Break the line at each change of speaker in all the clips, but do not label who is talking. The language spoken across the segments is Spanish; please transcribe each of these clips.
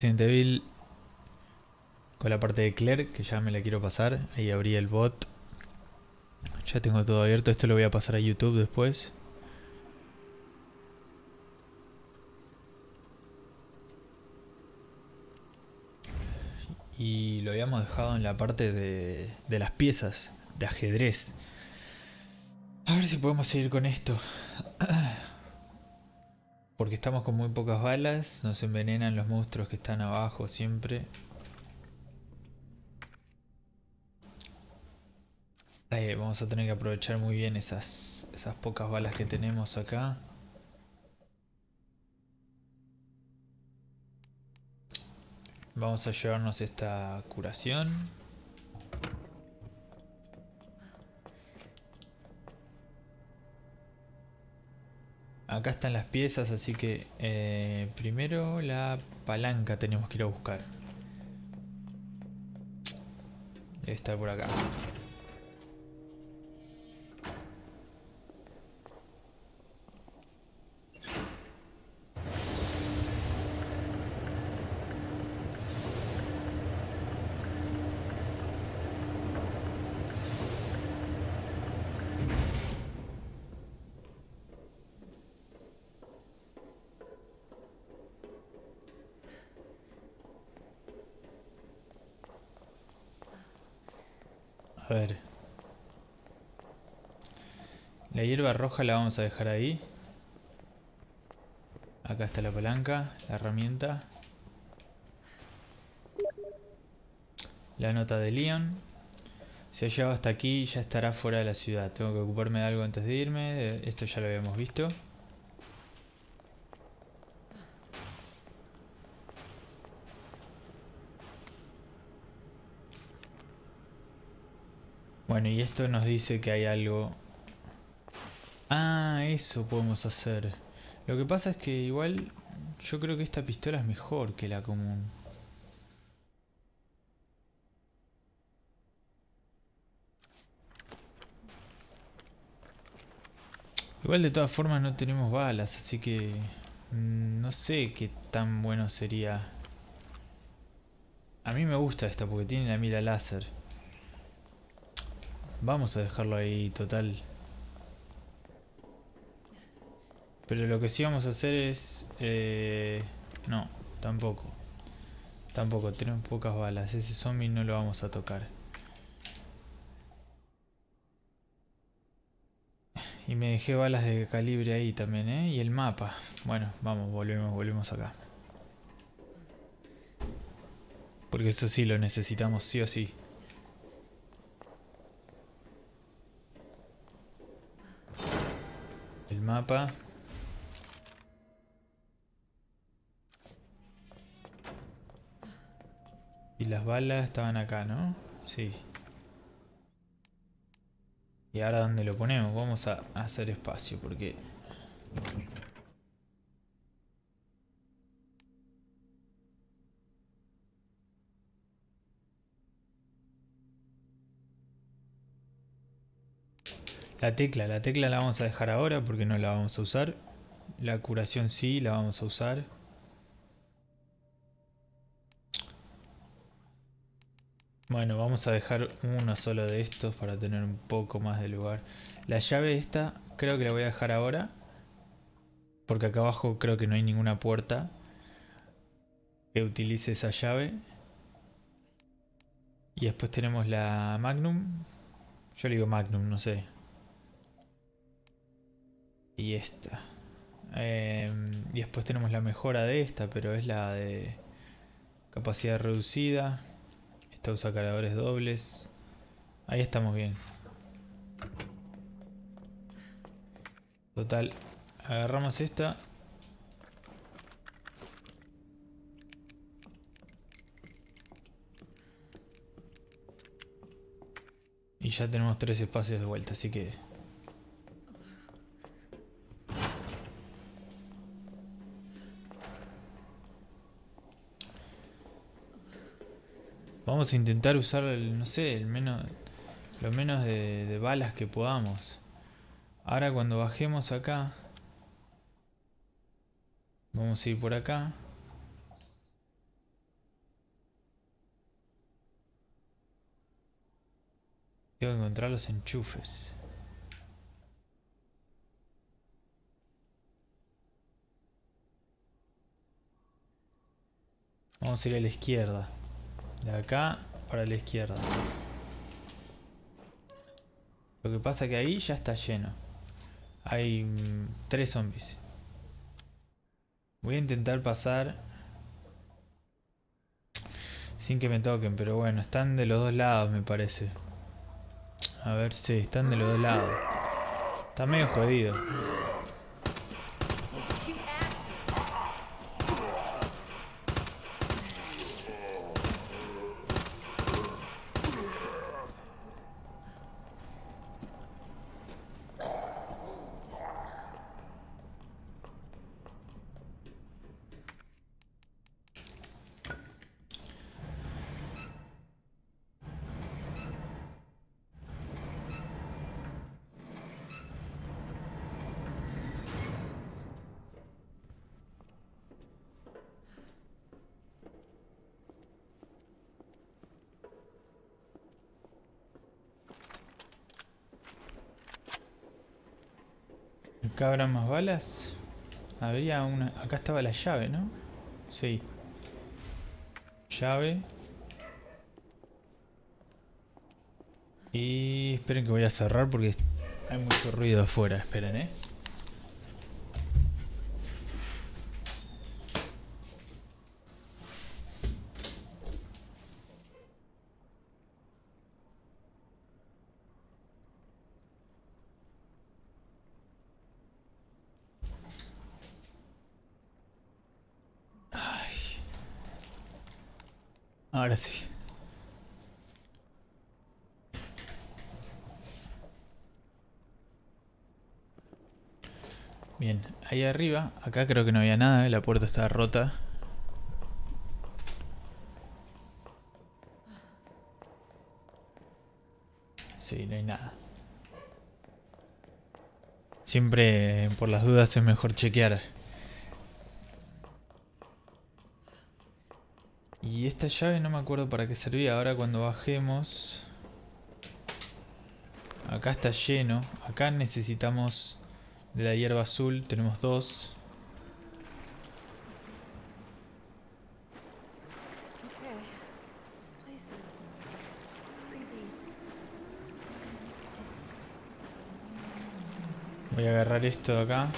Resident Evil con la parte de Claire, que ya me la quiero pasar. Ahí abrí el bot. Ya tengo todo abierto. Esto lo voy a pasar a YouTube después. Y lo habíamos dejado en la parte de, de las piezas de ajedrez. A ver si podemos seguir con esto. Porque estamos con muy pocas balas. Nos envenenan los monstruos que están abajo siempre. Vamos a tener que aprovechar muy bien esas, esas pocas balas que tenemos acá. Vamos a llevarnos esta curación. Acá están las piezas, así que eh, primero la palanca tenemos que ir a buscar. Debe estar por acá. A ver. La hierba roja la vamos a dejar ahí. Acá está la palanca, la herramienta. La nota de Leon. Si ha llegado hasta aquí ya estará fuera de la ciudad. Tengo que ocuparme de algo antes de irme. Esto ya lo habíamos visto. Bueno, y esto nos dice que hay algo... Ah, eso podemos hacer. Lo que pasa es que igual yo creo que esta pistola es mejor que la común. Igual de todas formas no tenemos balas, así que mm, no sé qué tan bueno sería. A mí me gusta esta porque tiene la mira láser. Vamos a dejarlo ahí, total. Pero lo que sí vamos a hacer es... Eh, no, tampoco. Tampoco, tenemos pocas balas. Ese zombie no lo vamos a tocar. Y me dejé balas de calibre ahí también, ¿eh? Y el mapa. Bueno, vamos, volvemos, volvemos acá. Porque eso sí lo necesitamos sí o sí. El mapa. Y las balas estaban acá, ¿no? Sí. Y ahora dónde lo ponemos? Vamos a hacer espacio porque... La tecla, la tecla la vamos a dejar ahora porque no la vamos a usar. La curación sí la vamos a usar. Bueno, vamos a dejar uno solo de estos para tener un poco más de lugar. La llave esta creo que la voy a dejar ahora. Porque acá abajo creo que no hay ninguna puerta que utilice esa llave. Y después tenemos la Magnum. Yo le digo Magnum, no sé. Y esta. Em, y después tenemos la mejora de esta, pero es la de capacidad reducida. Esta usa cargadores dobles. Ahí estamos bien. Total, agarramos esta. Y ya tenemos tres espacios de vuelta, así que Vamos a intentar usar, el, no sé, el menos, lo menos de, de balas que podamos. Ahora cuando bajemos acá, vamos a ir por acá. Tengo que encontrar los enchufes. Vamos a ir a la izquierda. De acá para la izquierda. Lo que pasa que ahí ya está lleno. Hay mm, tres zombies. Voy a intentar pasar sin que me toquen, pero bueno, están de los dos lados me parece. A ver, sí, están de los dos lados. Está medio jodido. Acá habrá más balas. Había una... Acá estaba la llave, ¿no? Sí. Llave. Y esperen que voy a cerrar porque hay mucho ruido afuera. Esperen, ¿eh? Ahora sí. Bien, ahí arriba, acá creo que no había nada, la puerta estaba rota. Sí, no hay nada. Siempre por las dudas es mejor chequear. Y esta llave no me acuerdo para qué servía. Ahora cuando bajemos... Acá está lleno. Acá necesitamos de la hierba azul. Tenemos dos. Voy a agarrar esto de acá.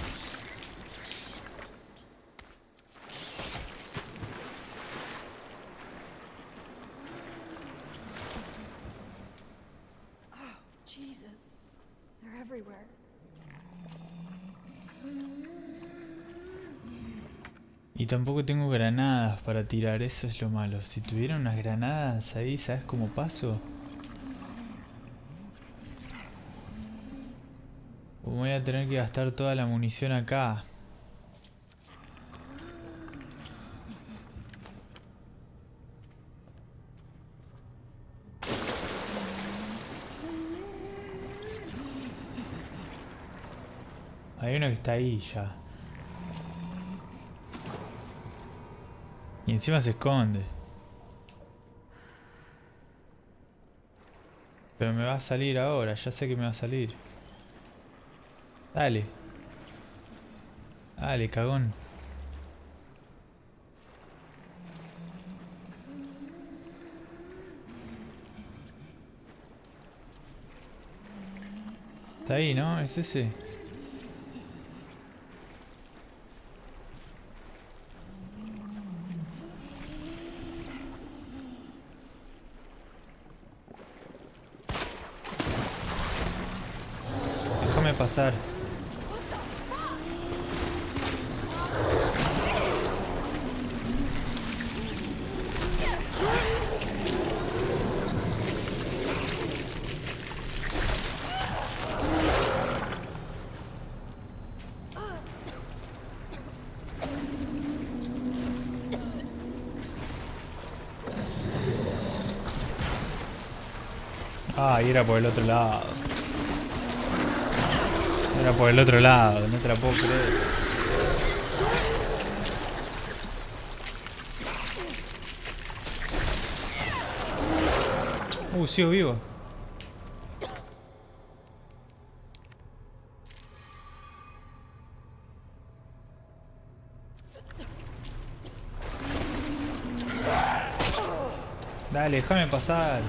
Y tampoco tengo granadas para tirar, eso es lo malo. Si tuviera unas granadas ahí, ¿sabes cómo paso? Voy a tener que gastar toda la munición acá. Hay uno que está ahí ya. Y encima se esconde. Pero me va a salir ahora, ya sé que me va a salir. Dale. Dale, cagón. Está ahí, ¿no? Es ese. Ah, era por el otro lado. Era por el otro lado, no te la puedo creer. Uh, sigo vivo. Dale, déjame pasar.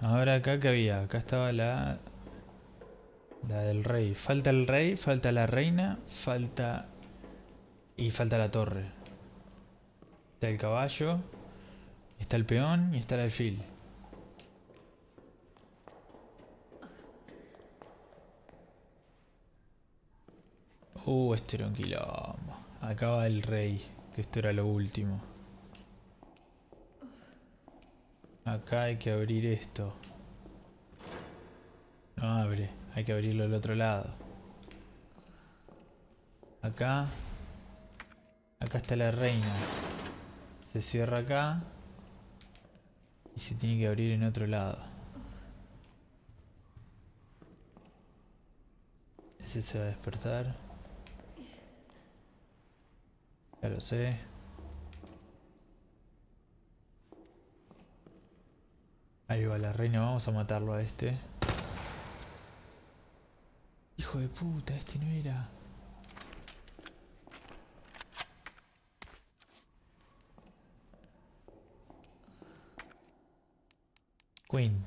Ahora acá que había. Acá estaba la... La del rey. Falta el rey, falta la reina, falta... Y falta la torre. Está el caballo. Está el peón y está el alfil. Uh, este era un. Acaba el rey, que esto era lo último. Acá hay que abrir esto. No abre, hay que abrirlo al otro lado. Acá. Acá está la reina. Se cierra acá. Y se tiene que abrir en otro lado. Ese se va a despertar. Ya lo sé. Ahí va la reina, vamos a matarlo a este. Hijo de puta, este no era. Queen.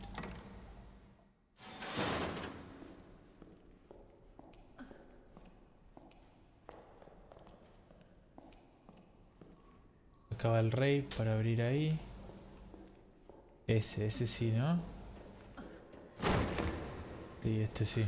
Acaba el rey para abrir ahí. Ese, ese sí, ¿no? Sí, este sí.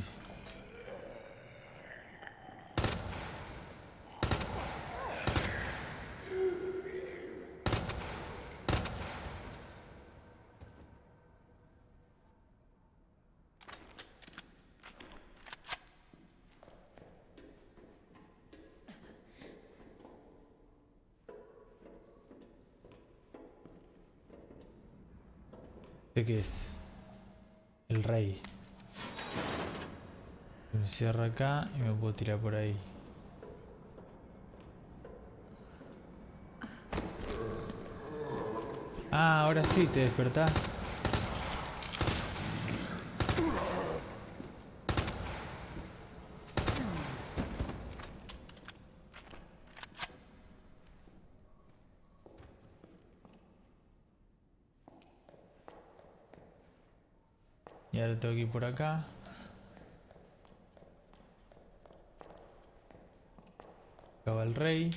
¿Este qué es? El rey. Me cierra acá y me puedo tirar por ahí. Ah, ahora sí, te despertás. Por acá. El rey.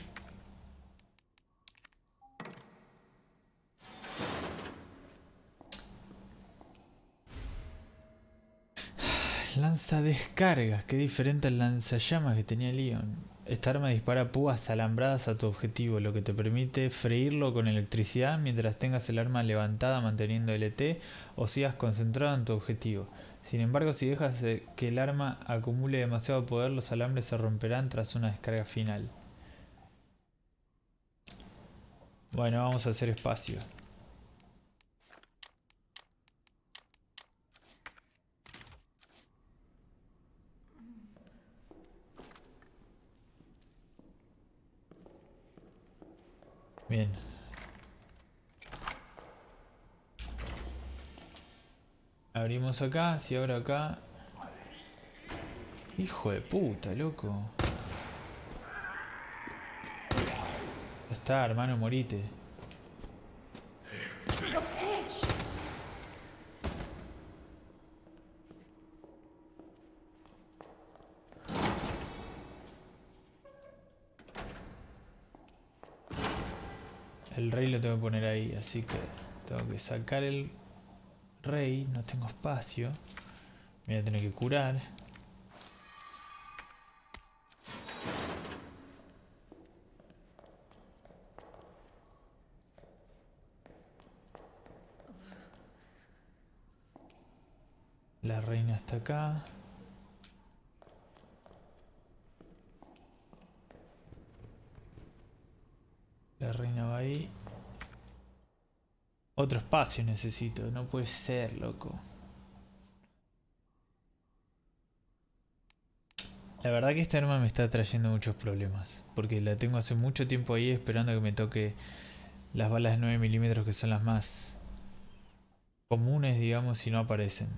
Lanza descargas, qué diferente al lanzallamas que tenía Leon. Esta arma dispara púas alambradas a tu objetivo, lo que te permite freírlo con electricidad mientras tengas el arma levantada manteniendo LT o sigas concentrado en tu objetivo. Sin embargo, si dejas de que el arma acumule demasiado poder, los alambres se romperán tras una descarga final. Bueno, vamos a hacer espacio. Bien. Abrimos acá, si abro acá. Hijo de puta, loco. Ya está, hermano, morite. El rey lo tengo que poner ahí, así que tengo que sacar el rey, no tengo espacio. Me voy a tener que curar. La reina está acá. La reina va ahí. Otro necesito, no puede ser, loco. La verdad que esta arma me está trayendo muchos problemas. Porque la tengo hace mucho tiempo ahí esperando que me toque las balas de 9 milímetros que son las más comunes, digamos, si no aparecen.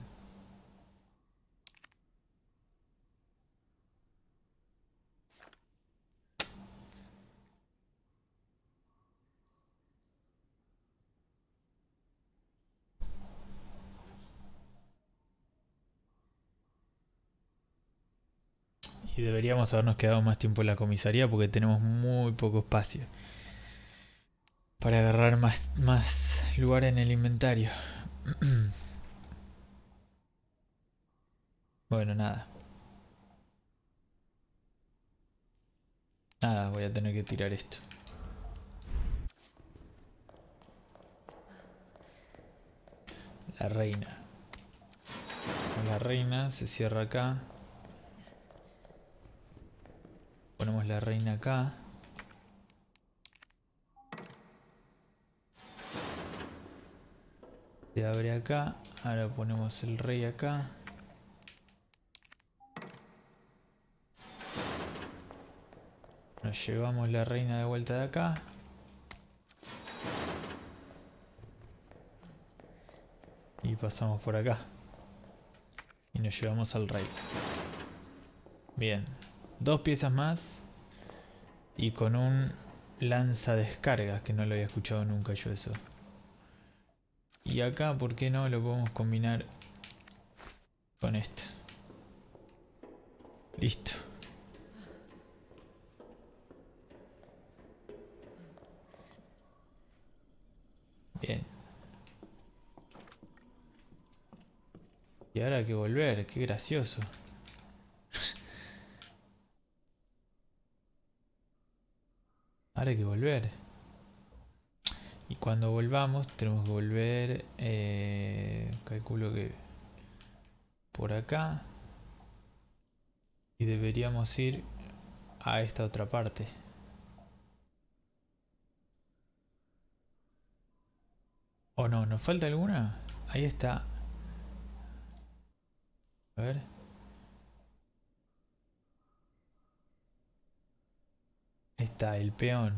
Y deberíamos habernos quedado más tiempo en la comisaría porque tenemos muy poco espacio. Para agarrar más, más lugar en el inventario. bueno, nada. Nada, voy a tener que tirar esto. La reina. La reina se cierra acá. Ponemos la reina acá. Se abre acá. Ahora ponemos el rey acá. Nos llevamos la reina de vuelta de acá. Y pasamos por acá. Y nos llevamos al rey. Bien. Dos piezas más. Y con un lanza descargas, que no lo había escuchado nunca yo eso. Y acá, ¿por qué no lo podemos combinar con esto? Listo. Bien. Y ahora hay que volver, qué gracioso. Hay que volver. Y cuando volvamos tenemos que volver, eh, calculo que por acá. Y deberíamos ir a esta otra parte. ¿O no? ¿Nos falta alguna? Ahí está. A ver. Está el peón.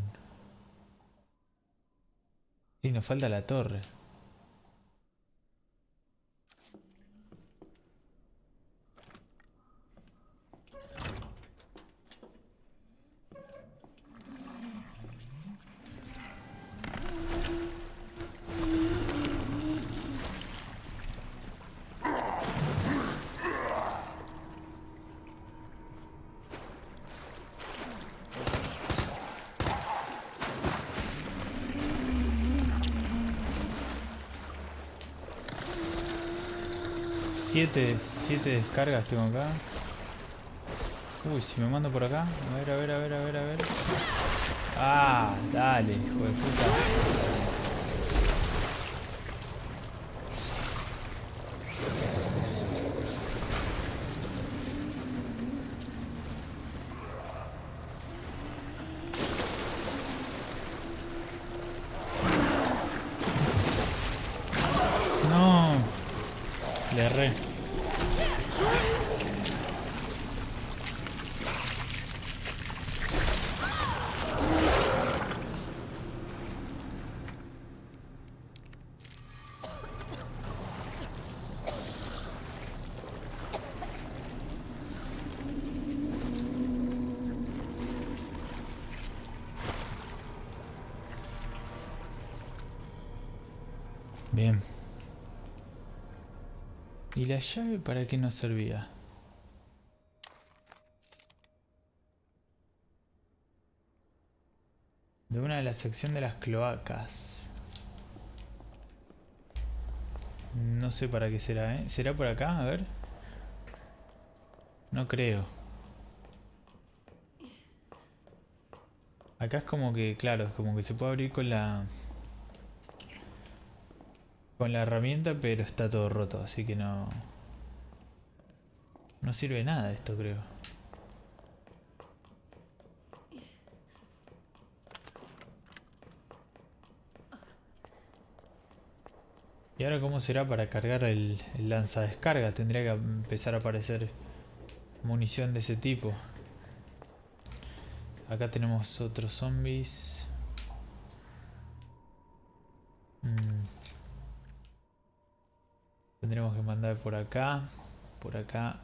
Sí, nos falta la torre. Siete, siete descargas tengo acá. Uy, si me mando por acá. A ver, a ver, a ver, a ver, a ver. Ah, dale, hijo de puta. Bien. ¿Y la llave para qué nos servía? De una de la sección de las cloacas. No sé para qué será, ¿eh? ¿Será por acá? A ver. No creo. Acá es como que, claro, como que se puede abrir con la con la herramienta, pero está todo roto, así que no... No sirve nada esto, creo. ¿Y ahora cómo será para cargar el, el descarga Tendría que empezar a aparecer munición de ese tipo. Acá tenemos otros zombies. Mm. Tendremos que mandar por acá. Por acá.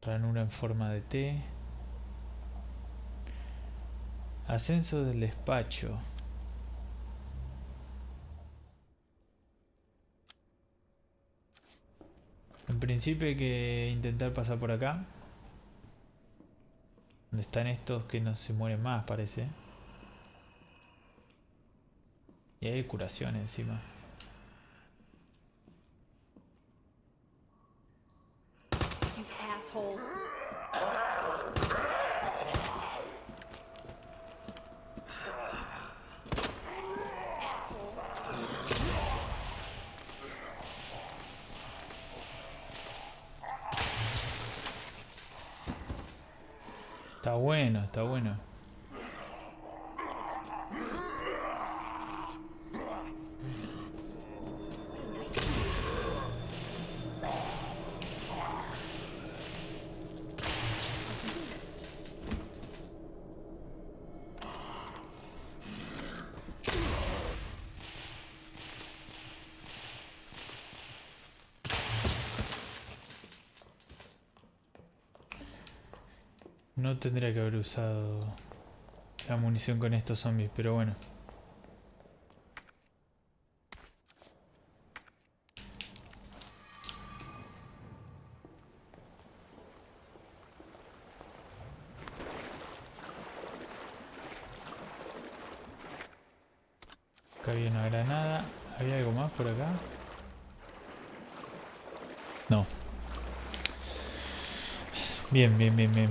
Ranura en forma de T. Ascenso del despacho. En principio hay que intentar pasar por acá. Donde están estos que no se mueren más, parece. Y hay curación encima. Está bueno, está bueno. No tendría que haber usado la munición con estos zombies, pero bueno. Acá había una granada. ¿Había algo más por acá? No. Bien, bien, bien, bien.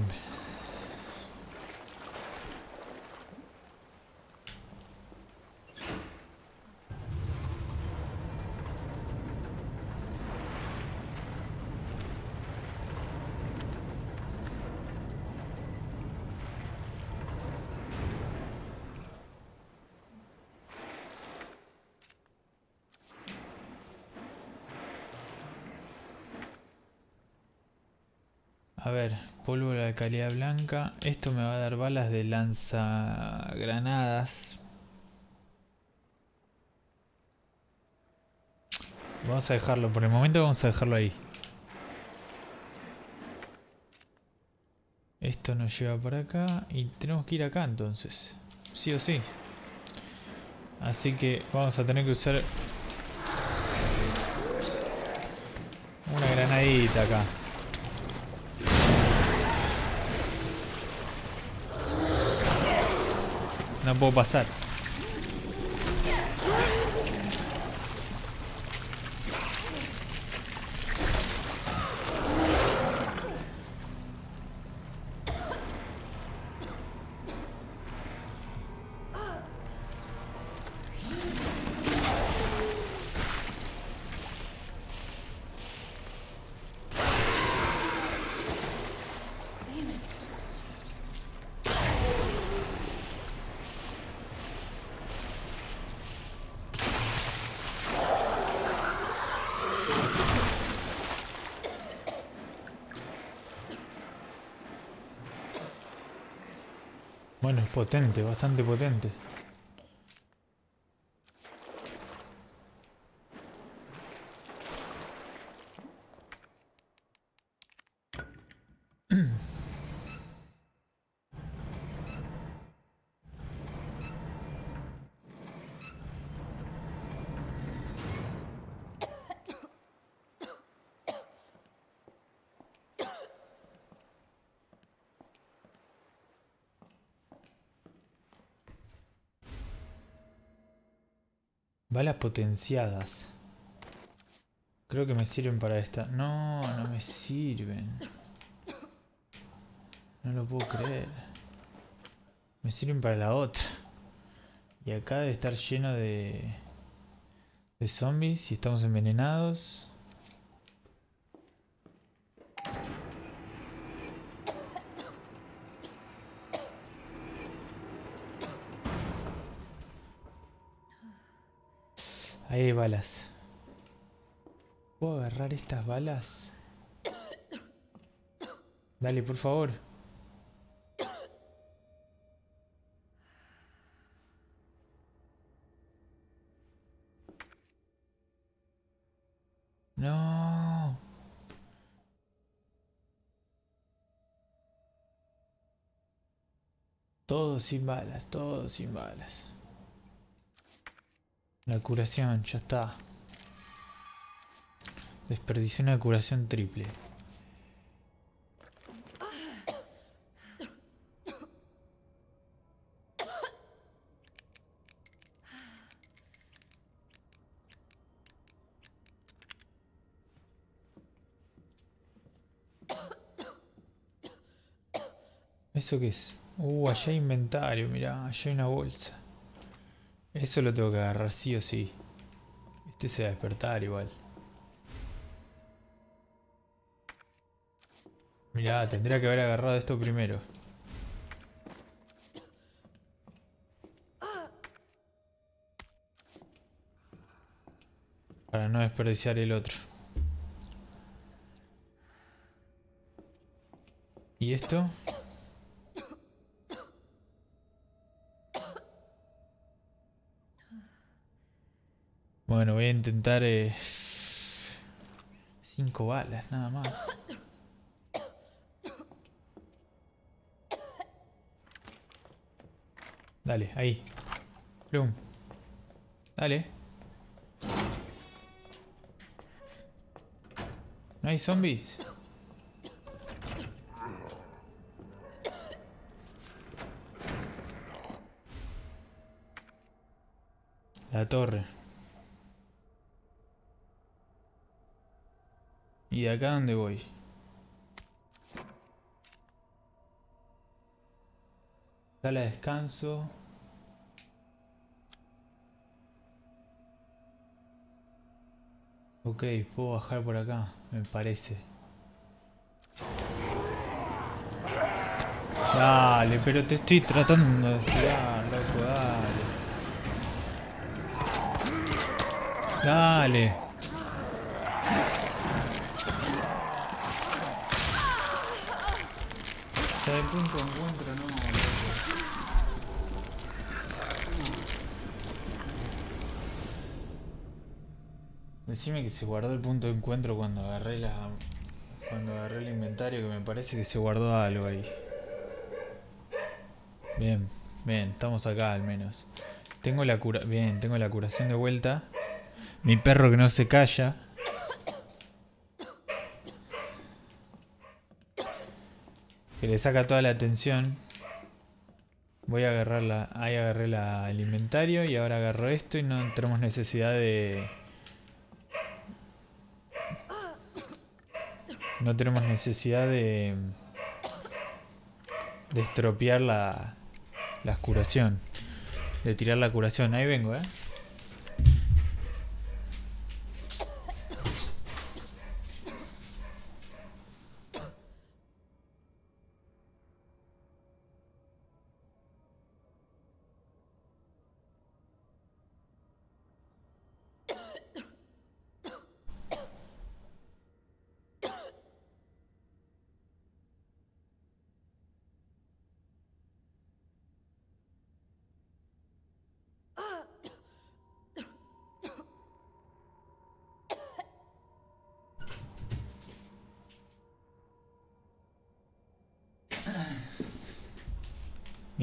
A ver, polvo de calidad blanca. Esto me va a dar balas de lanzagranadas. Vamos a dejarlo, por el momento vamos a dejarlo ahí. Esto nos lleva para acá y tenemos que ir acá entonces. Sí o sí. Así que vamos a tener que usar una granadita acá. No potente, bastante potente. Balas potenciadas. Creo que me sirven para esta. No, no me sirven. No lo puedo creer. Me sirven para la otra. Y acá debe estar lleno de... De zombies y estamos envenenados. Ahí hay balas. ¿Puedo agarrar estas balas? Dale, por favor. No. Todo sin balas, todo sin balas. La curación, ya está. Desperdicié una curación triple. ¿Eso qué es? Uh, allá hay inventario, mirá, allá hay una bolsa. Eso lo tengo que agarrar sí o sí. Este se va a despertar igual. Mirá, tendría que haber agarrado esto primero. Para no desperdiciar el otro. ¿Y esto? Bueno, voy a intentar... Eh, cinco balas, nada más. Dale, ahí. Plum. Dale. ¿No hay zombies? La torre. ¿Y acá dónde voy? Sala de descanso. Ok, puedo bajar por acá, me parece. Dale, pero te estoy tratando de tirar, loco, dale. Dale. De punto de encuentro no. Decime que se guardó el punto de encuentro cuando agarré la. Cuando agarré el inventario que me parece que se guardó algo ahí. Bien, bien, estamos acá al menos. Tengo la cura. Bien, tengo la curación de vuelta. Mi perro que no se calla. Que le saca toda la atención. Voy a agarrar ahí agarré la, el inventario y ahora agarro esto y no tenemos necesidad de... No tenemos necesidad de... De estropear la, la curación. De tirar la curación. Ahí vengo, eh.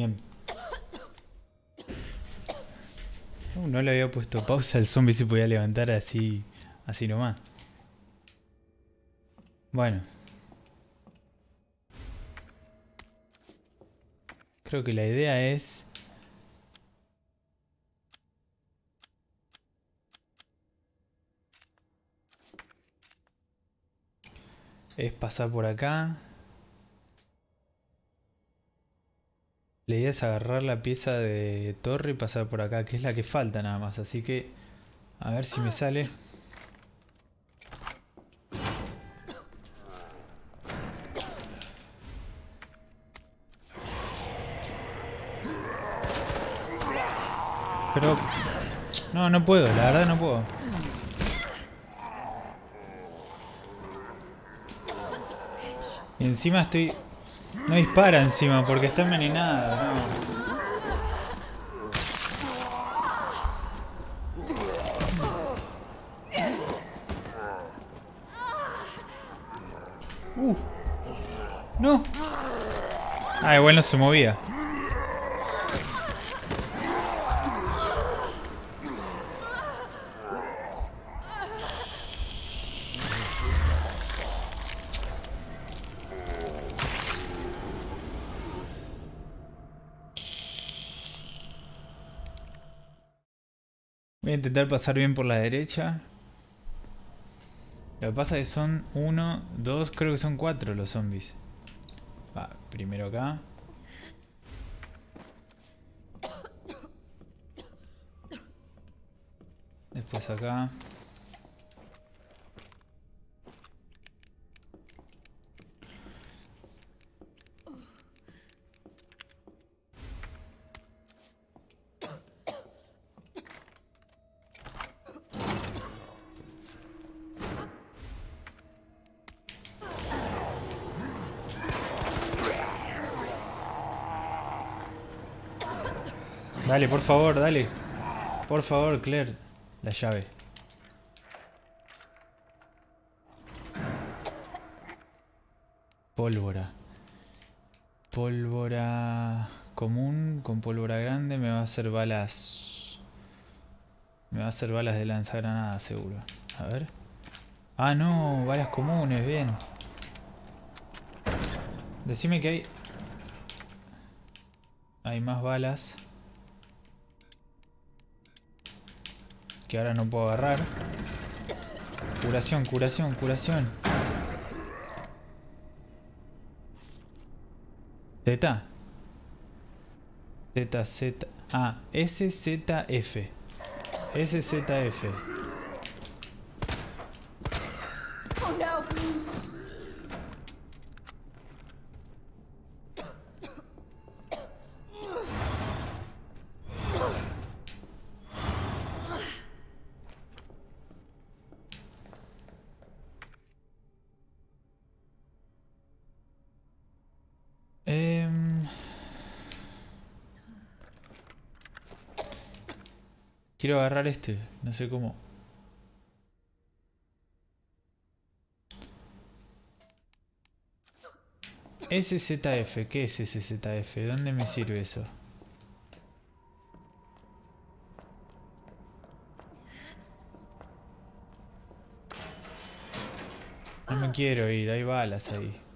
Uh, no le había puesto pausa, el zombie se podía levantar así, así nomás. Bueno. Creo que la idea es... Es pasar por acá. La idea es agarrar la pieza de torre y pasar por acá, que es la que falta nada más. Así que a ver si me sale. Pero... No, no puedo, la verdad no puedo. Y encima estoy... No dispara encima porque está envenenada. No. Uh. No. Ah, igual no se movía. Pasar bien por la derecha. Lo que pasa es que son uno, dos, creo que son cuatro los zombies. Va, primero acá. Después acá. Dale, por favor, dale. Por favor, Claire. La llave. Pólvora. Pólvora común con pólvora grande me va a hacer balas. Me va a hacer balas de lanzagranada seguro. A ver. Ah, no, balas comunes, bien. Decime que hay... Hay más balas. Que ahora no puedo agarrar. Curación, curación, curación. Z. Z, Z. Ah, SZF. SZF. Oh no. Quiero agarrar este, no sé cómo. SZF, ¿qué es SZF? ¿Dónde me sirve eso? No me quiero ir, hay balas ahí.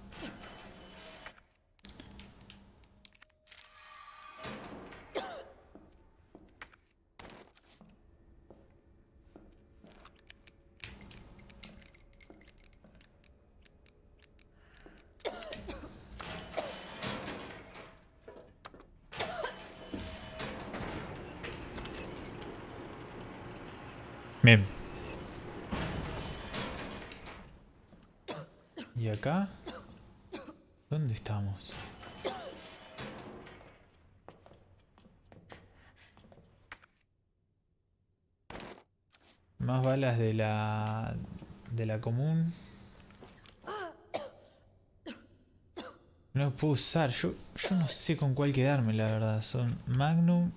Puedo usar. Yo, yo no sé con cuál quedarme, la verdad. Son Magnum.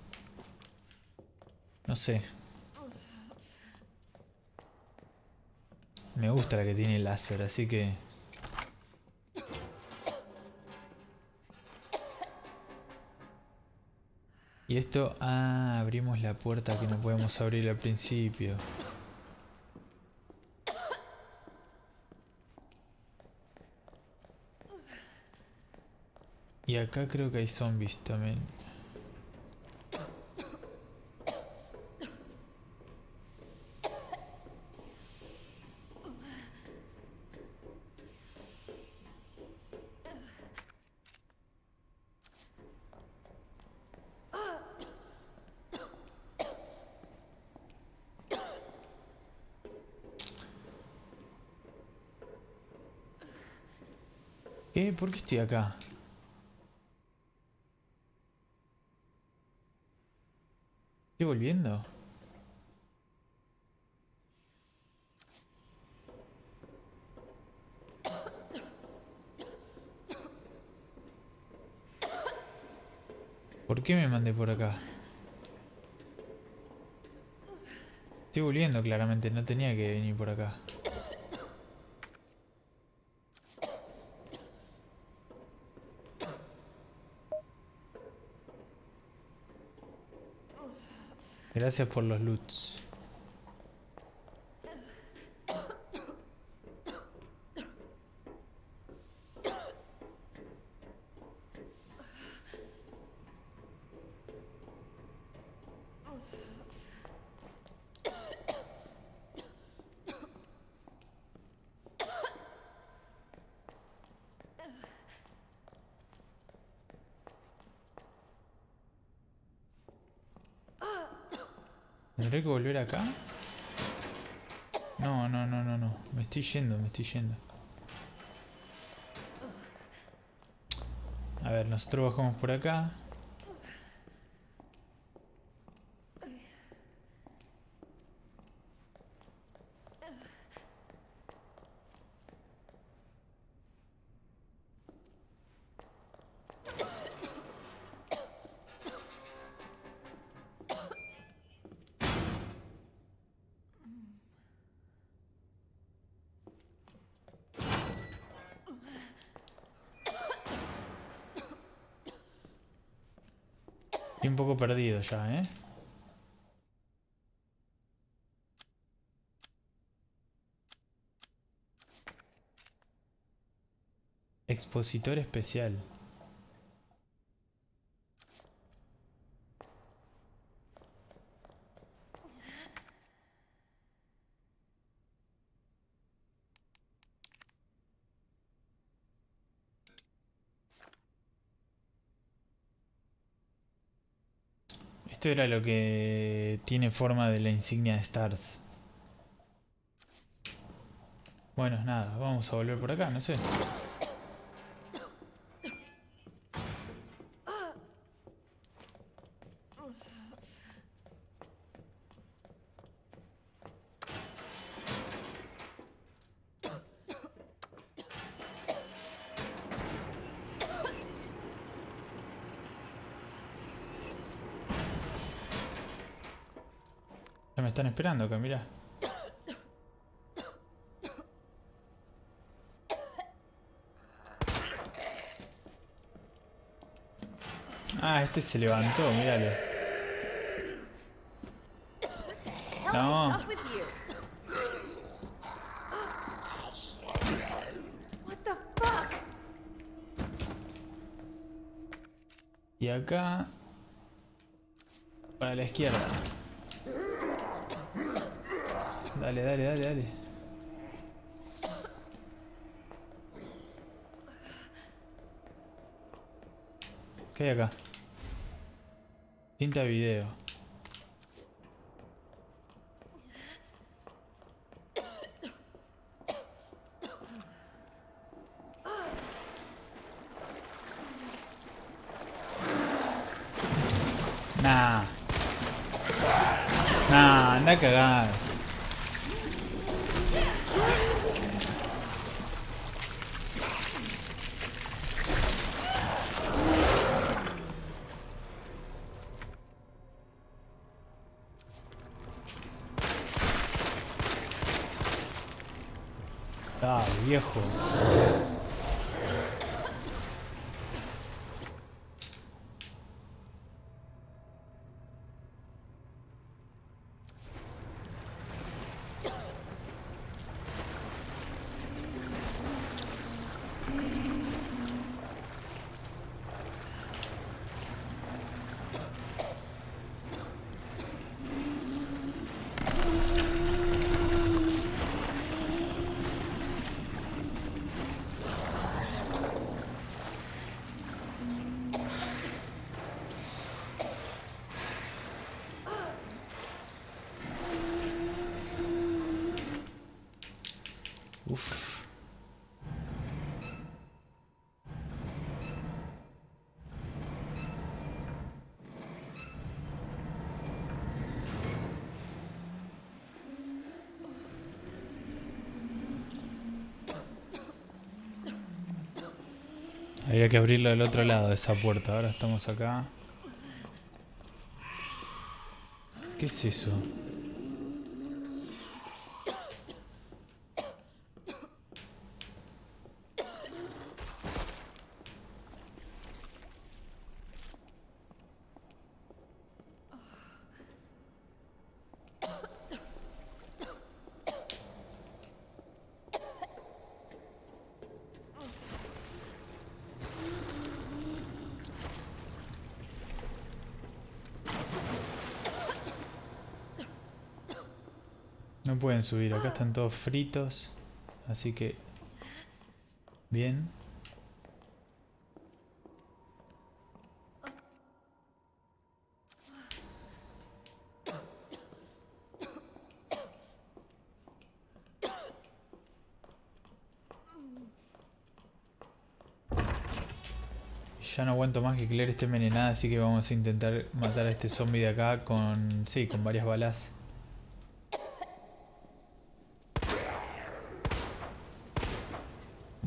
No sé. Me gusta la que tiene láser, así que... Y esto... Ah, abrimos la puerta que no podemos abrir al principio. Y acá creo que hay zombies también. ¿Qué? ¿Por qué estoy acá? volviendo. ¿Por qué me mandé por acá? Estoy volviendo claramente, no tenía que venir por acá. Gracias por los loots. ¿Tendré que volver No, no, no, no, no. Me estoy yendo, me estoy yendo. A ver, nosotros bajamos por acá. Estoy un poco perdido ya, ¿eh? Expositor especial. Esto era lo que tiene forma de la insignia de Stars. Bueno, nada, vamos a volver por acá, no sé. Esperando acá, mirá. Ah, este se levantó, míralo. No. Y acá... Para la izquierda. Dale, dale, dale, dale. ¿Qué hay acá? Cinta de video. Viejo. Había que abrirlo del otro lado de esa puerta. Ahora estamos acá. ¿Qué es eso? Subir, acá están todos fritos. Así que... Bien. Ya no aguanto más que Claire esté envenenada, así que vamos a intentar matar a este zombie de acá con... Sí, con varias balas.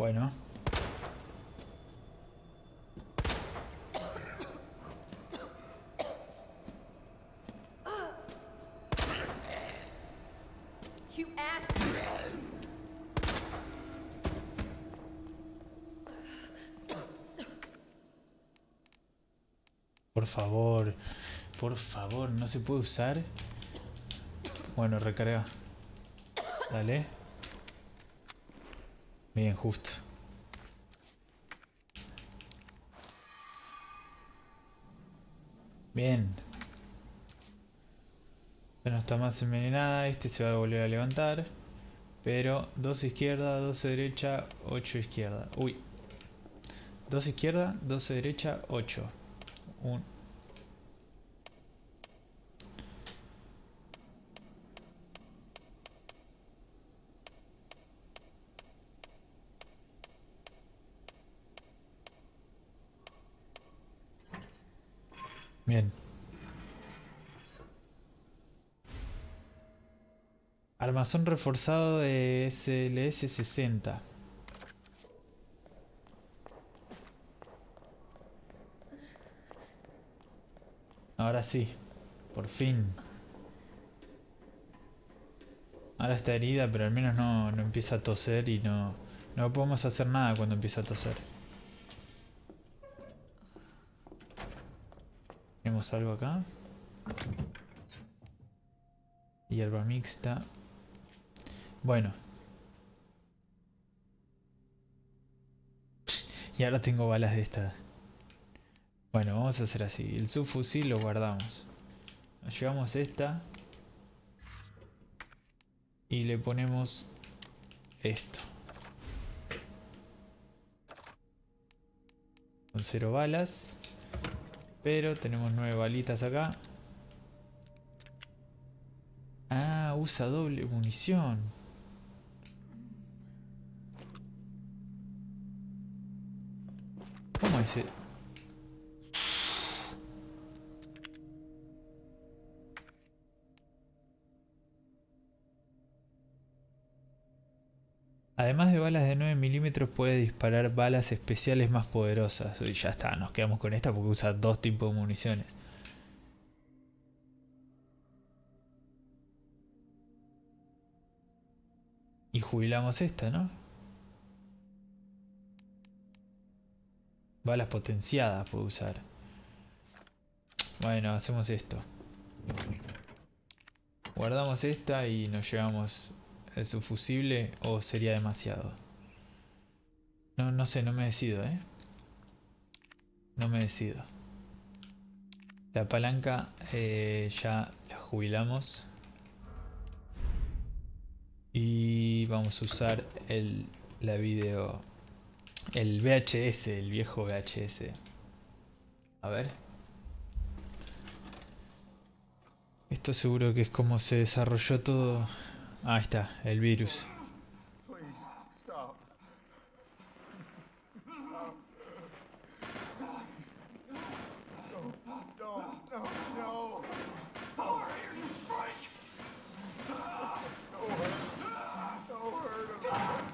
Bueno. Por favor. Por favor, no se puede usar. Bueno, recarga. Dale. Bien, justo. Bien. Ya no está más envenenada. Este se va a volver a levantar. Pero 2 izquierda, 12 derecha, 8 izquierda. Uy. 2 izquierda, 12 derecha, 8. 1, Armazón reforzado de SLS 60. Ahora sí, por fin. Ahora está herida, pero al menos no, no empieza a toser y no, no podemos hacer nada cuando empieza a toser. Tenemos algo acá. Hierba mixta. Bueno. Y ahora tengo balas de esta. Bueno, vamos a hacer así. El subfusil lo guardamos. Nos llevamos esta. Y le ponemos esto. Con cero balas. Pero tenemos nueve balitas acá. Ah, usa doble munición. Además de balas de 9 milímetros puede disparar balas especiales más poderosas. Y ya está, nos quedamos con esta porque usa dos tipos de municiones. Y jubilamos esta, ¿no? Balas potenciadas puedo usar. Bueno, hacemos esto. Guardamos esta y nos llevamos el subfusible o sería demasiado. No, no sé, no me decido, ¿eh? No me decido. La palanca eh, ya la jubilamos. Y vamos a usar el, la video... El VHS, el viejo VHS. A ver. Esto seguro que es como se desarrolló todo. Ahí está, el virus.
Please stop. No, no, no, no. Don't hurt. Don't hurt him.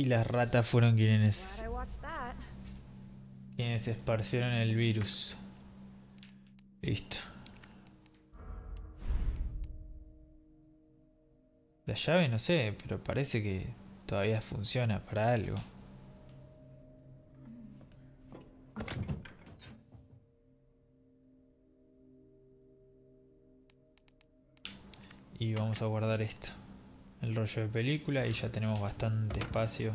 Y las ratas fueron quienes, quienes esparcieron el virus. Listo. La llave no sé, pero parece que todavía funciona para algo. Y vamos a guardar esto. El rollo de película y ya tenemos bastante espacio.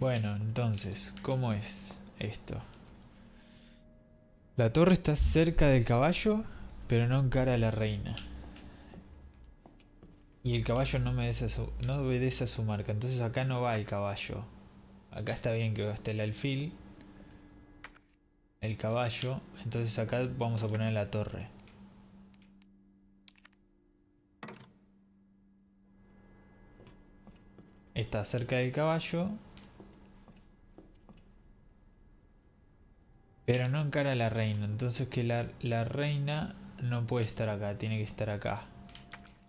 Bueno, entonces, ¿cómo es esto? La torre está cerca del caballo, pero no encara a la reina. Y el caballo no su, no obedece a su marca. Entonces acá no va el caballo. Acá está bien que esté el alfil. El caballo. Entonces acá vamos a poner la torre. Está cerca del caballo. Pero no encara a la reina. Entonces que la, la reina no puede estar acá. Tiene que estar acá.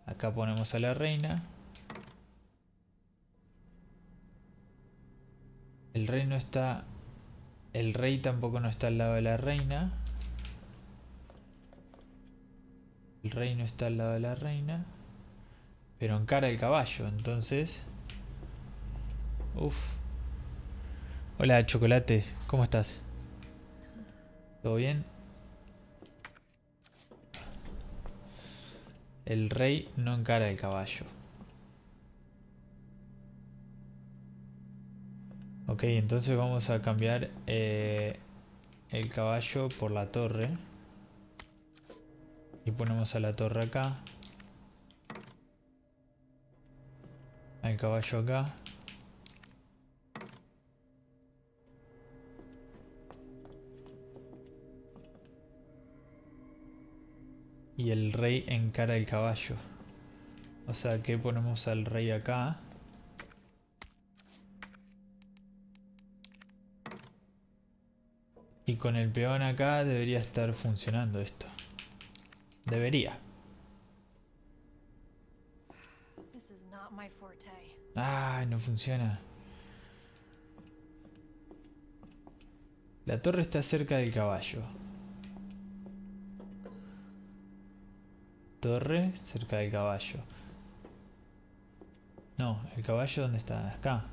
Acá ponemos a la reina. El rey no está... El rey tampoco no está al lado de la reina. El rey no está al lado de la reina. Pero encara el caballo. Entonces... Uf. Hola, chocolate. ¿Cómo estás? ¿Todo bien? El rey no encara el caballo. Ok, entonces vamos a cambiar eh, el caballo por la torre. Y ponemos a la torre acá. Al caballo acá. Y el rey encara el caballo. O sea que ponemos al rey acá. Y con el peón acá debería estar funcionando esto. Debería. Ay, no funciona. La torre está cerca del caballo. Torre cerca del caballo. No, el caballo ¿dónde está? Acá.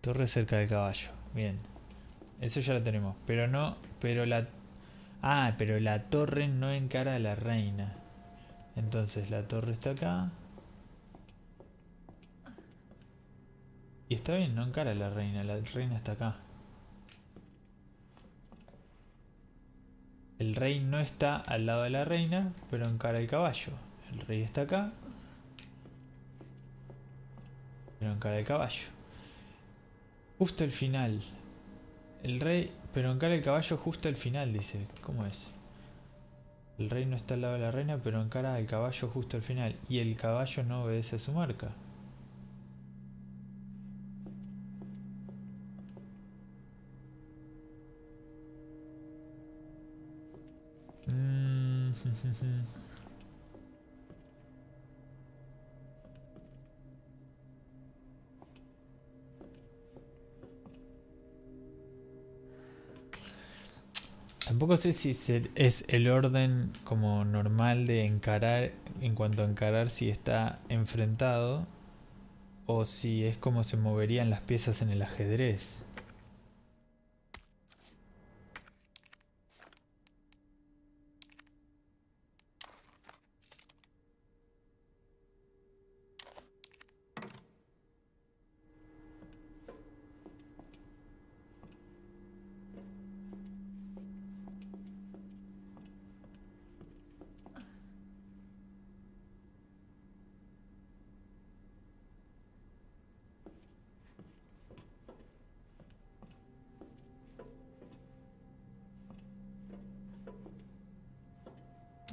Torre cerca del caballo. Bien. Eso ya lo tenemos. Pero no, pero la... Ah, pero la torre no encara a la reina. Entonces la torre está acá. Y está bien, no encara a la reina. La reina está acá. El rey no está al lado de la reina, pero encara el caballo. El rey está acá. Pero encara el caballo. Justo al final. El rey, pero encara el caballo justo al final, dice. ¿Cómo es? El rey no está al lado de la reina, pero encara al caballo justo al final. Y el caballo no obedece a su marca. Tampoco sé si es el orden como normal de encarar, en cuanto a encarar si está enfrentado, o si es como se moverían las piezas en el ajedrez.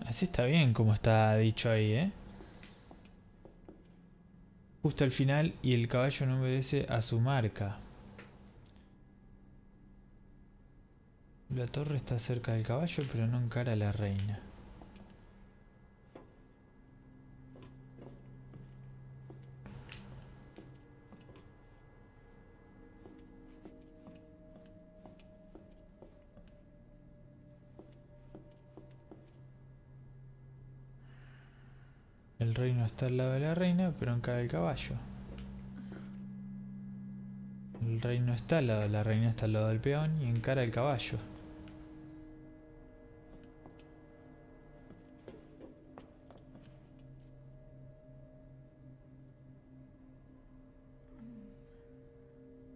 Así está como está dicho ahí, ¿eh? Justo al final y el caballo no obedece a su marca. La torre está cerca del caballo, pero no encara a la reina. Reino está al lado de la reina, pero encara el caballo. El reino está al lado, la reina está al lado del peón y encara el caballo.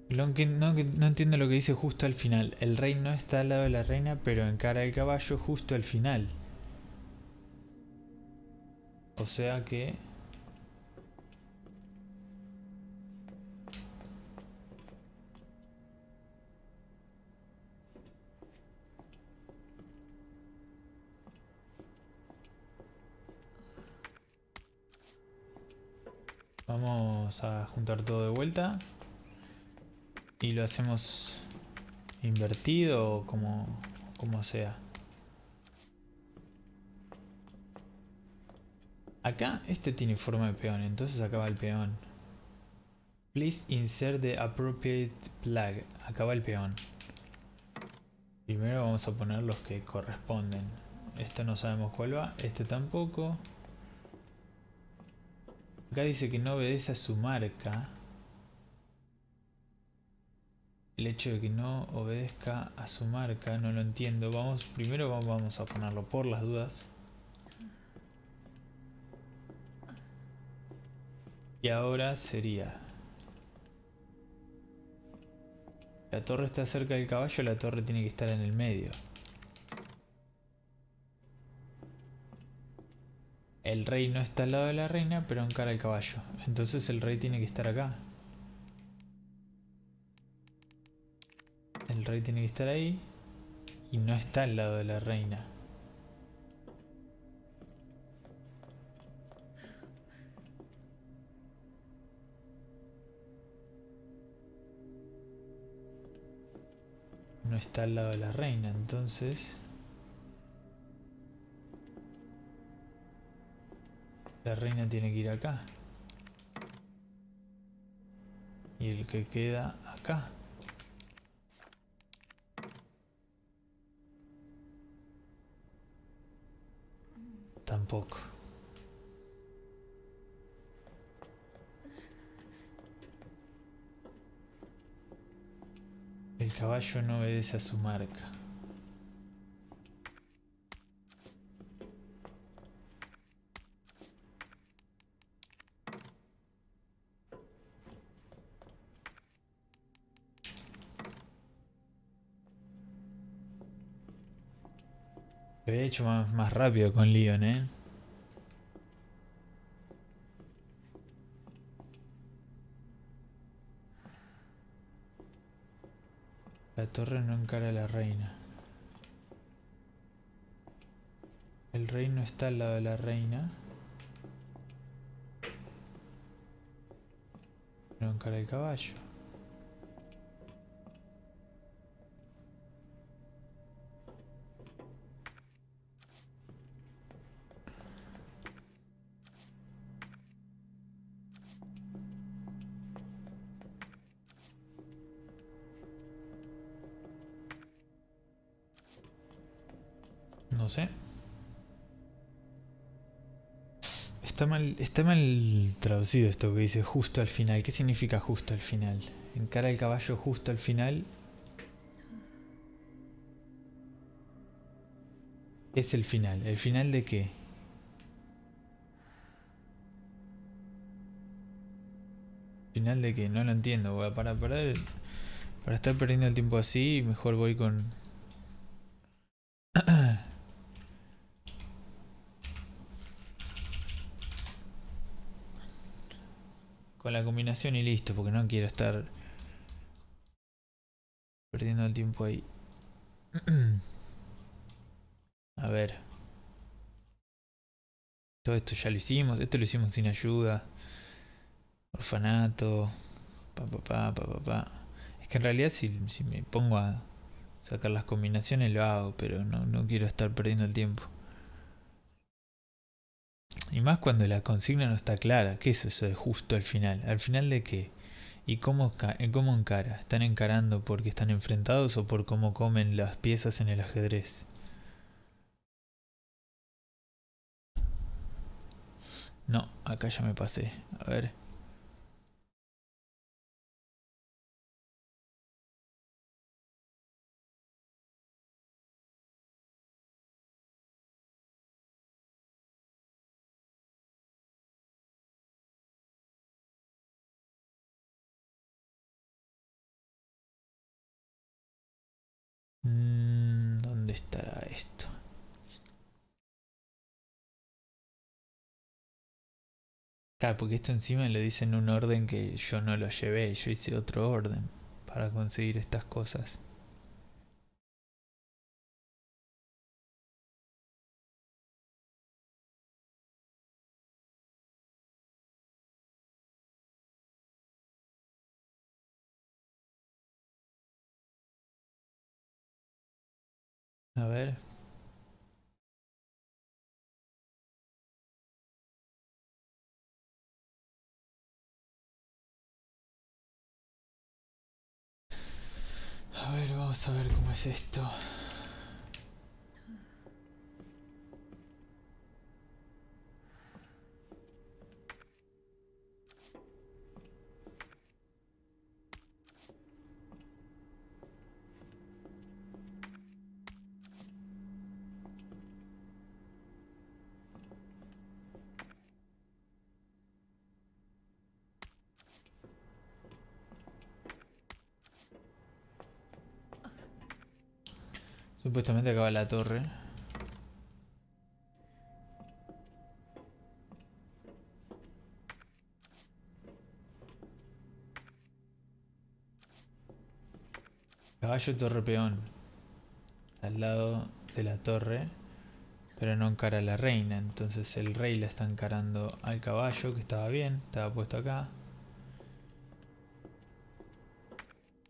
No, que- no entiendo lo que dice justo al final. El rey no está al lado de la reina, pero encara el caballo justo al final. O sea que... Vamos a juntar todo de vuelta. Y lo hacemos invertido o como, como sea. Acá este tiene forma de peón, entonces acá va el peón. Please insert the appropriate plug. Acá va el peón. Primero vamos a poner los que corresponden. Este no sabemos cuál va, este tampoco. Acá dice que no obedece a su marca. El hecho de que no obedezca a su marca no lo entiendo. Vamos, primero va- vamos a ponerlo por las dudas. Y ahora sería... La torre está cerca del caballo, la torre tiene que estar en el medio. El rey no está al lado de la reina, pero encara el caballo. Entonces el rey tiene que estar acá. El rey tiene que estar ahí. Y no está al lado de la reina. No está al lado de la reina, entonces... La reina tiene que ir acá. Y el que queda acá. Tampoco. El caballo no obedece a su marca. Había hecho más, más rápido con Leon, ¿eh? La torre no encara a la reina. El rey no está al lado de la reina. No encara el caballo. Está mal, está mal traducido esto que dice justo al final. ¿Qué significa justo al final? Encara el caballo justo al final. ¿Qué es el final? ¿El final de qué? ¿Final de qué? No lo entiendo. Voy a parar, parar. Para estar perdiendo el tiempo así, mejor voy con... con la combinación y listo, porque no quiero estar perdiendo el tiempo ahí. A ver. Todo esto ya lo hicimos, esto lo hicimos sin ayuda. Orfanato. Pa, pa, pa, pa, pa. Es que en realidad si, si me pongo a sacar las combinaciones lo hago, pero no, no quiero estar perdiendo el tiempo. Y más cuando la consigna no está clara. ¿Qué es eso de justo al final? ¿Al final de qué? ¿Y cómo, eh, cómo encara? ¿Están encarando porque están enfrentados o por cómo comen las piezas en el ajedrez? No, acá ya me pasé. A ver. Claro, porque esto encima le dicen un orden que yo no lo llevé, yo hice otro orden para conseguir estas cosas. A ver cómo es esto. Supuestamente acaba la torre. Caballo torre peón. Al lado de la torre. Pero no encara a la reina. Entonces el rey la está encarando al caballo, que estaba bien. Estaba puesto acá.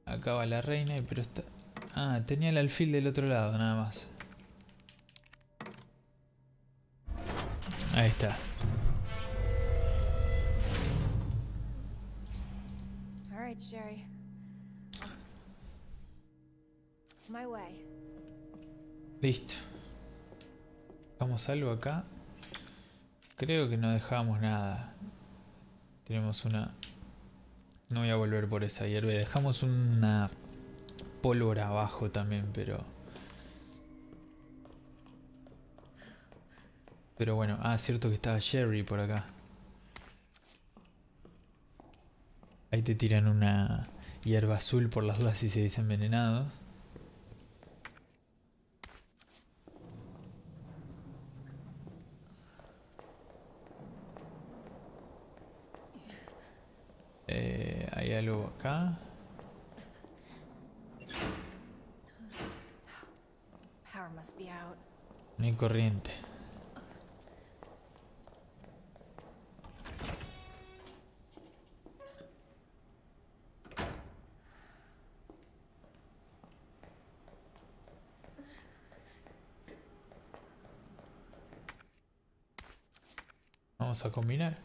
Va la reina, pero está... Ah, tenía el alfil del otro lado, nada más. Ahí está.
All right, Sherry. My way.
Listo. Dejamos algo acá. Creo que no dejamos nada. Tenemos una... No voy a volver por esa hierba. Dejamos una pólvora abajo también, pero... Pero bueno, ah, cierto que estaba Sherry por acá. Ahí te tiran una hierba azul por las dudas si se dice envenenado. Eh, hay algo acá. Hay corriente. Vamos a combinar.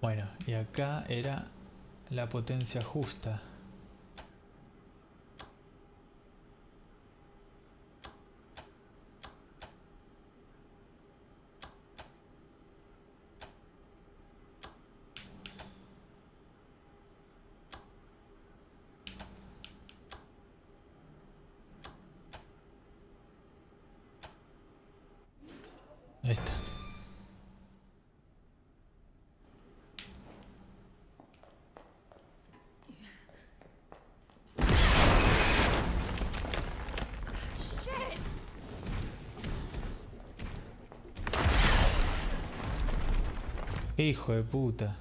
Bueno, y acá era la potencia justa. Ahí está.
Shit!
Hijo de puta.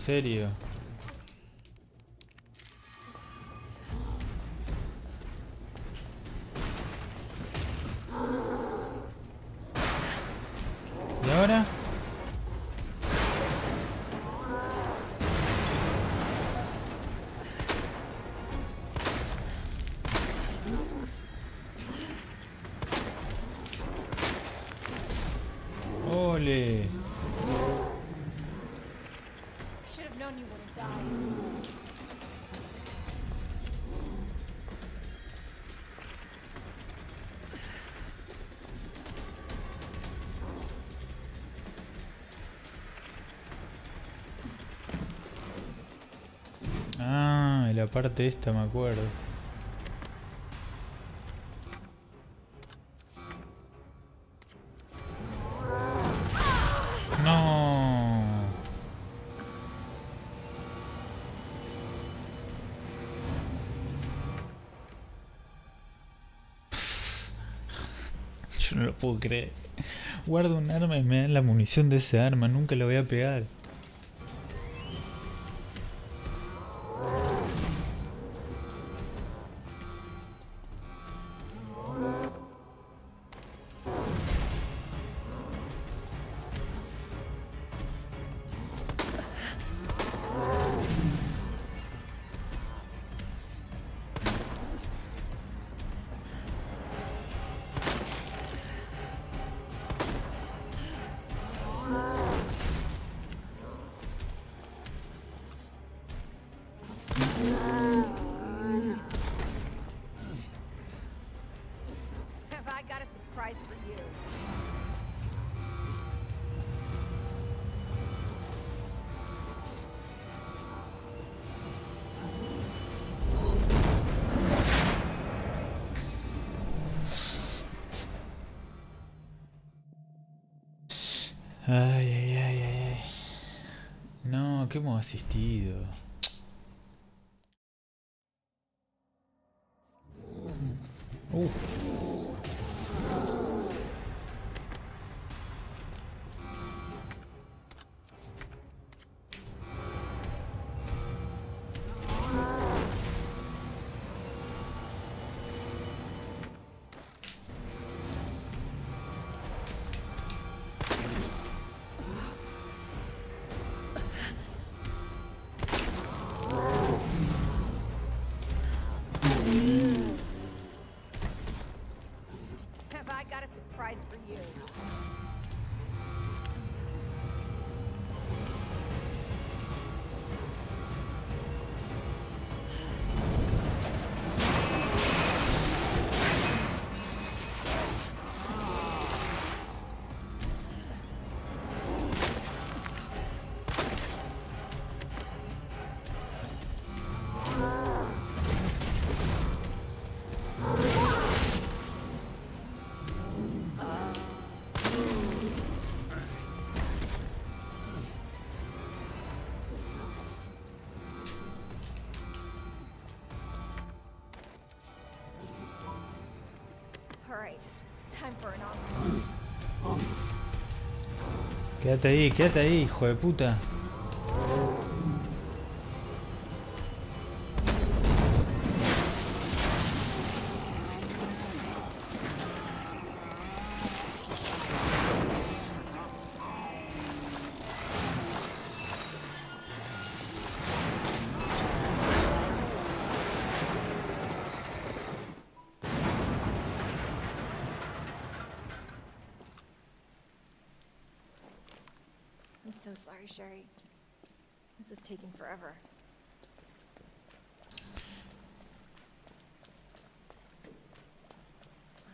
seria. parte esta, me acuerdo. No. Yo no lo puedo creer. Guardo un arma y me dan la munición de ese arma, nunca la voy a pegar. Quédate ahí, quédate ahí, hijo de puta.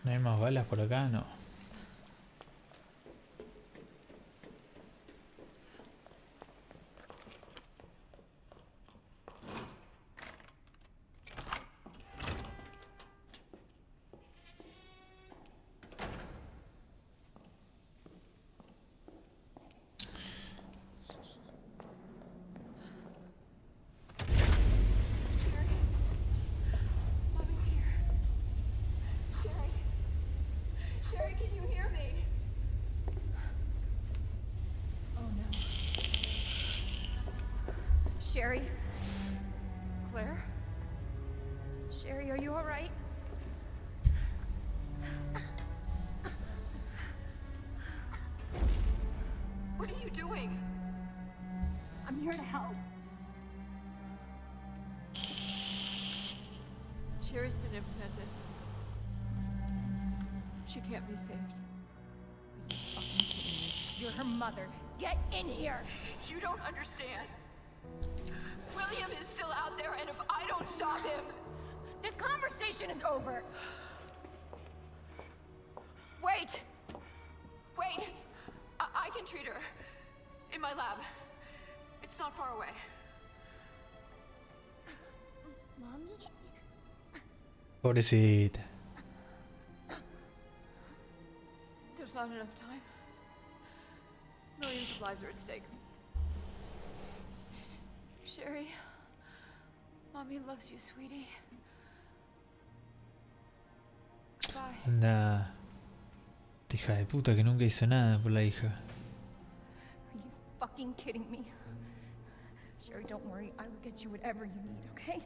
¿No hay más balas por acá? No.
has been implemented. She can't be saved.
You're her mother. Get in here!
You don't understand. William is still out there, and if I don't stop him...
This conversation is over!
Wait! Wait! I, I can treat her. In my lab. It's not far away.
Mommy?
Pobrecita.
There's not enough time. Millions of lives are at stake. Sherry, mommy loves you, sweetie. Bye.
Anda. Hija de puta que nunca hizo nada por la hija.
Are you fucking kidding me? Sherry, don't worry. I will get you whatever you need, okay?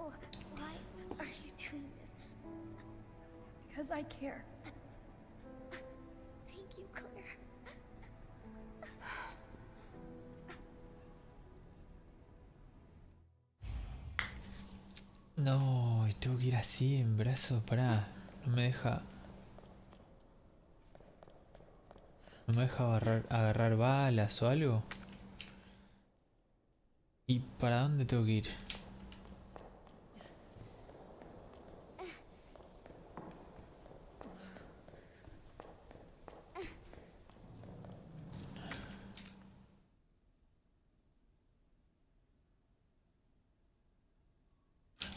Oh, why are you doing this?
Because I care.
Thank you, Claire.
No, y tengo que ir así en brazos. Pará, no me deja. ¿No me deja agarrar, agarrar balas o algo? ¿Y para dónde tengo que ir?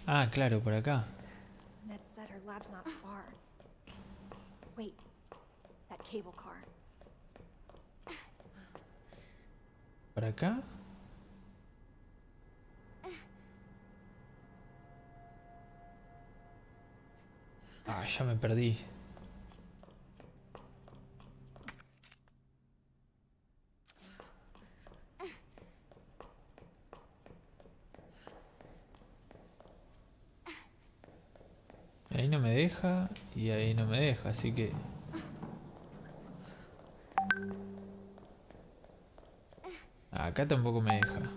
Ah, claro, por acá.
Ned said her lab's not far. Wait, that cable car.
¿Por acá? Ah, ya me perdí. Ahí no me deja y ahí no me deja, así que... Acá tampoco me deja.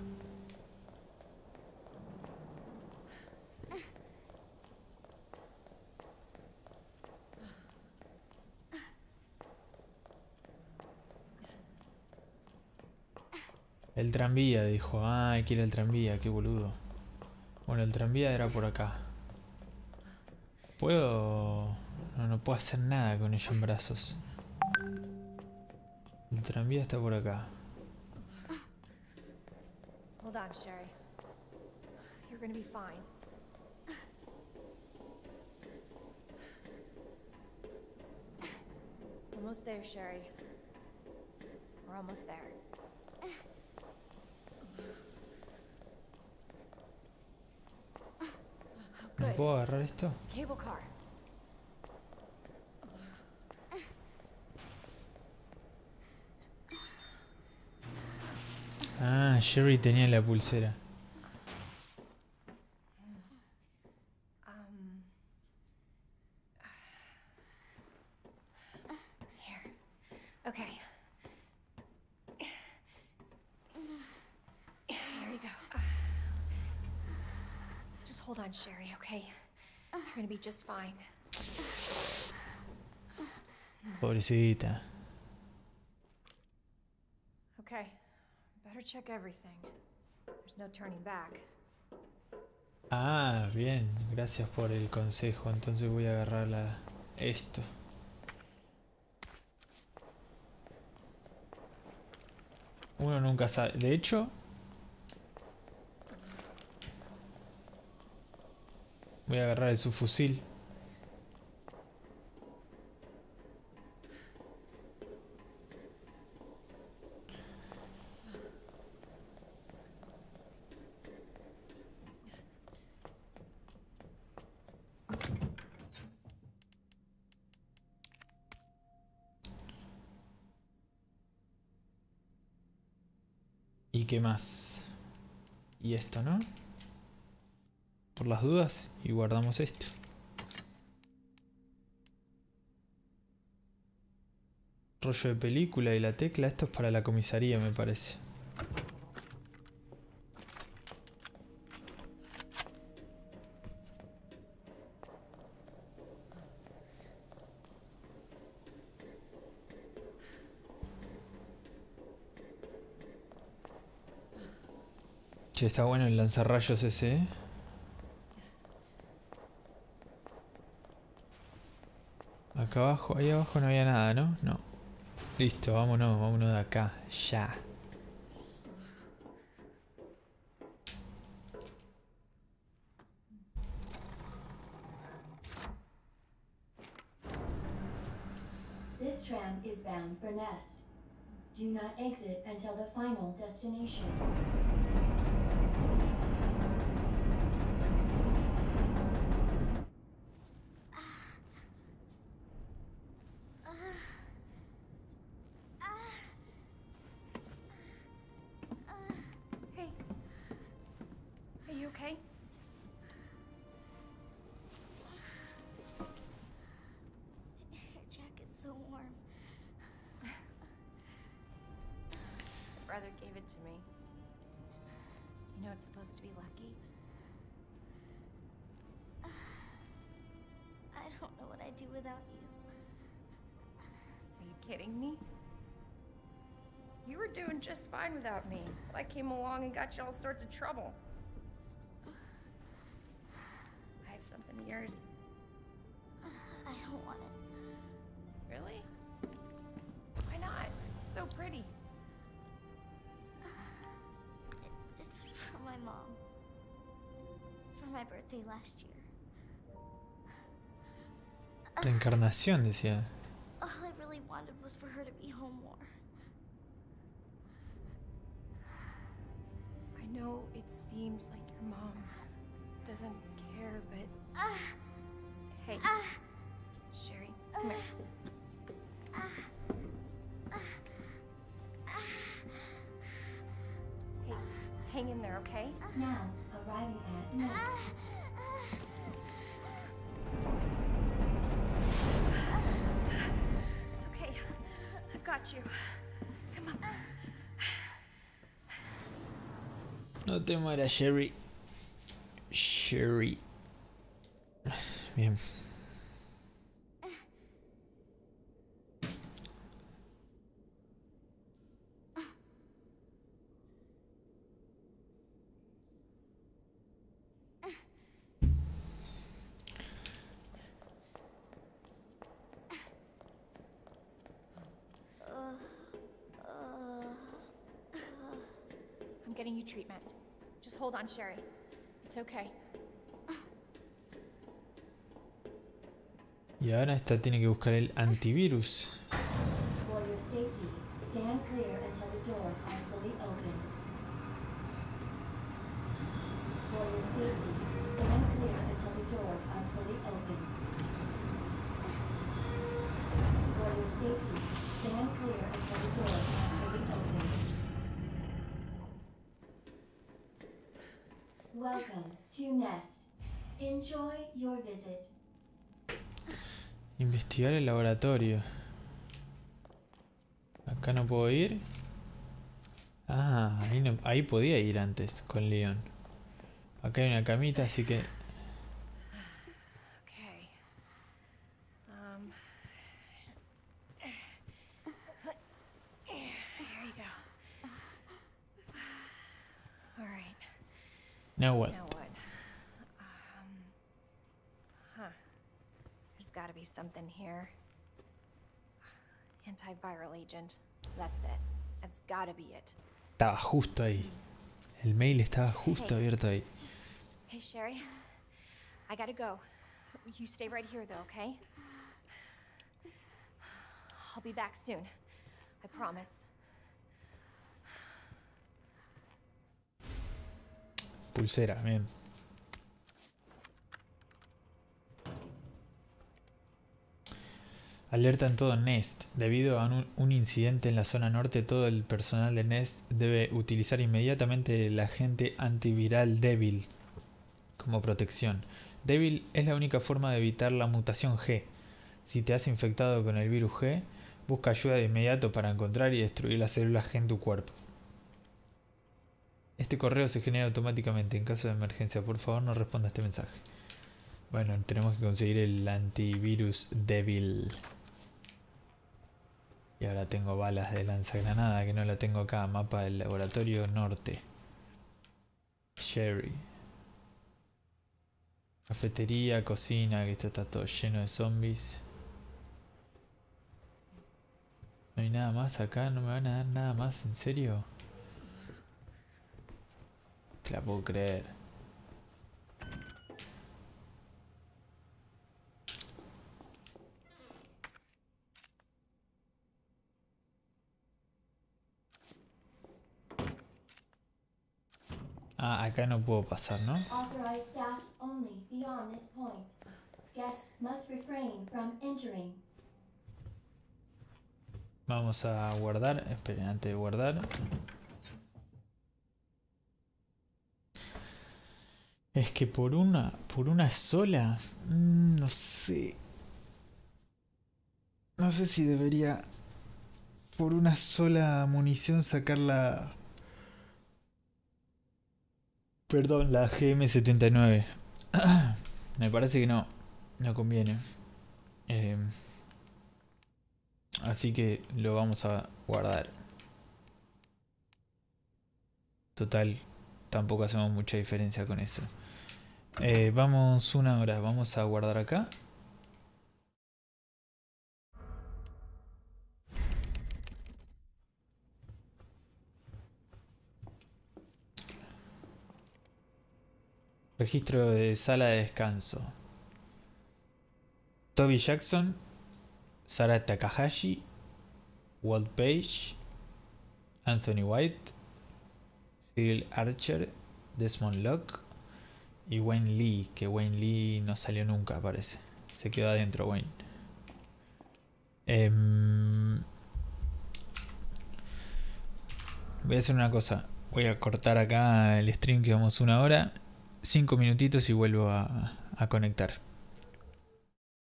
El tranvía, dijo. Ah, hay que ir al tranvía, qué boludo. Bueno, el tranvía era por acá. ¿Puedo...? No, no puedo hacer nada con ella en brazos. El tranvía está por acá.
Hold on, Sherry. You're gonna be fine. Almost there, Sherry. We're almost there.
¿No
Good.
Puedo agarrar esto? Ah, Sherry tenía la pulsera.
Um. Here. Okay. There you go. Just hold on, Sherry, okay? You're gonna be just fine.
Pobrecita.
Okay. Better check everything. There's no turning back.
Ah, bien. Gracias por el consejo. Entonces voy a agarrar la... esto. Uno nunca sabe. De hecho... Voy a agarrar el subfusil. ¿Y qué más? Y esto, ¿no? Por las dudas y guardamos esto. Rollo de película y la tecla, esto es para la comisaría me parece. Che, está bueno el lanzarrayos ese, ¿eh? Acá abajo, ahí abajo no había nada, ¿no? No. Listo, vámonos, vámonos de acá, ya.
This tram is bound for Nest. Do not exit until the final destination.
So warm.
Brother gave it to me. You know it's supposed to be lucky.
I don't know what I'd do without you.
Are you kidding me? You were doing just fine without me, till I came along and got you all sorts of trouble. I have something of yours.
Last year.
La encarnación, decía.
All I really wanted was for her to be home more.
I know it seems like your mom doesn't care, but hey, Sherry, come here. Hey, hang in there, okay?
Now, arriving at Nest.
Got you. Come on.
No te mueras, Sherry. Sherry. Bien.
On, Sherry. It's okay.
Y ahora esta tiene que buscar el antivirus.
For your safety, stand clear until the doors are fully open. For your safety, stand clear until the doors are fully open. For your safety, stand clear until the doors are fully open. Welcome to Nest. Enjoy your visit.
Investigar el laboratorio. Acá no puedo ir. Ah, ahí, ahí podía ir antes con Leon. Acá hay una camita, así que...
Antiviral agent. That's it. That's got to be it.
Estaba justo ahí. El mail estaba justo abierto ahí.
Hey, Sherry. I gotta go. You stay right here, though, okay? I'll be back soon. I promise.
Pulsera, bien. Alerta en todo Nest. Debido a un, un incidente en la zona norte, todo el personal de Nest debe utilizar inmediatamente el agente antiviral débil como protección. Débil es la única forma de evitar la mutación G. Si te has infectado con el virus G, busca ayuda de inmediato para encontrar y destruir las células G en tu cuerpo. Este correo se genera automáticamente en caso de emergencia. Por favor, no responda a este mensaje. Bueno, tenemos que conseguir el antivirus débil. Y ahora tengo balas de lanzagranada que no la tengo acá. Mapa del laboratorio norte. Sherry. Cafetería, cocina, que esto está todo lleno de zombies. No hay nada más acá, no me van a dar nada más, ¿en serio? Te la puedo creer. Ah, acá no puedo pasar, ¿no? Vamos a guardar. Esperen, antes de guardar. Es que por una. Por una sola. mm, no sé. No sé si debería. Por una sola munición sacar la. Perdón, la GM79. Me parece que no. No conviene. Eh, Así que lo vamos a guardar. Total, tampoco hacemos mucha diferencia con eso. Eh, vamos una hora, vamos a guardar acá. Registro de sala de descanso. Toby Jackson, Sara Takahashi, Walt Page, Anthony White, Cyril Archer, Desmond Locke y Wayne Lee, que Wayne Lee no salió nunca, parece. Se quedó adentro Wayne. Em, voy a hacer una cosa. Voy a cortar acá el stream que vamos una hora. Cinco minutitos y vuelvo a, a conectar.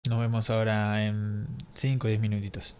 Nos vemos ahora en 5 o 10 minutitos.